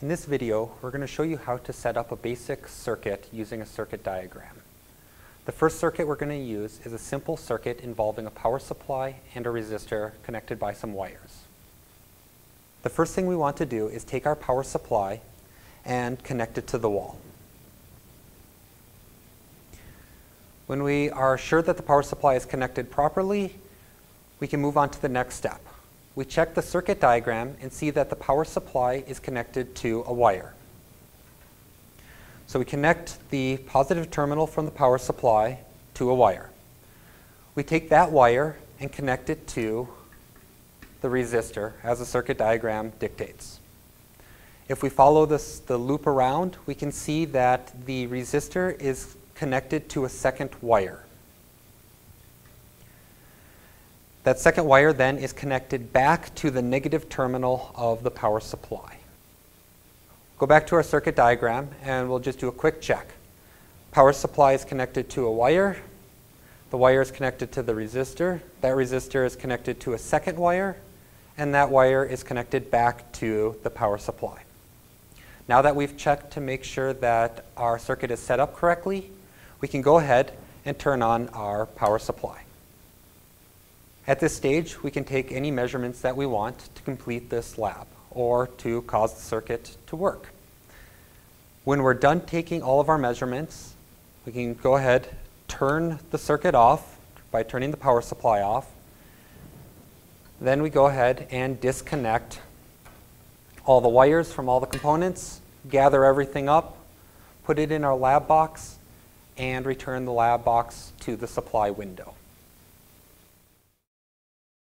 In this video, we're going to show you how to set up a basic circuit using a circuit diagram. The first circuit we're going to use is a simple circuit involving a power supply and a resistor connected by some wires. The first thing we want to do is take our power supply and connect it to the wall. When we are sure that the power supply is connected properly, we can move on to the next step. We check the circuit diagram and see that the power supply is connected to a wire. So we connect the positive terminal from the power supply to a wire. We take that wire and connect it to the resistor as the circuit diagram dictates. If we follow this, the loop around, we can see that the resistor is connected to a second wire. That second wire then is connected back to the negative terminal of the power supply. Go back to our circuit diagram and we'll just do a quick check. Power supply is connected to a wire. The wire is connected to the resistor. That resistor is connected to a second wire. And that wire is connected back to the power supply. Now that we've checked to make sure that our circuit is set up correctly, we can go ahead and turn on our power supply. At this stage, we can take any measurements that we want to complete this lab or to cause the circuit to work. When we're done taking all of our measurements, we can go ahead, turn the circuit off by turning the power supply off. Then we go ahead and disconnect all the wires from all the components, gather everything up, put it in our lab box, and return the lab box to the supply window.